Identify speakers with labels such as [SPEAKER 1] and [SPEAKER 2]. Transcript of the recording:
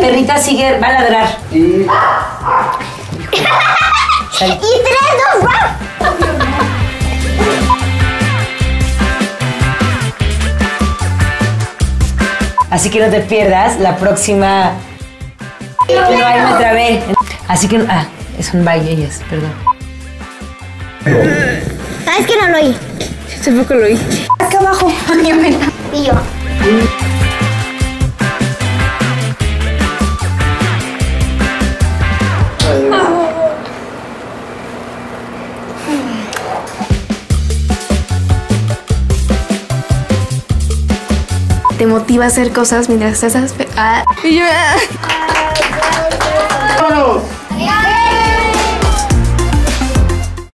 [SPEAKER 1] perrita sigue, va a ladrar.
[SPEAKER 2] Y
[SPEAKER 3] tres, dos, va.
[SPEAKER 1] Así que no te pierdas la próxima. No, ahí me trabé. Así que. Ah, son bye ellas, perdón.
[SPEAKER 3] ¿Sabes que no lo oí?
[SPEAKER 4] Tampoco lo oí.
[SPEAKER 3] Acá abajo. Y yo.
[SPEAKER 4] Te motiva a hacer cosas mientras estás... Ah. Y yo... ah.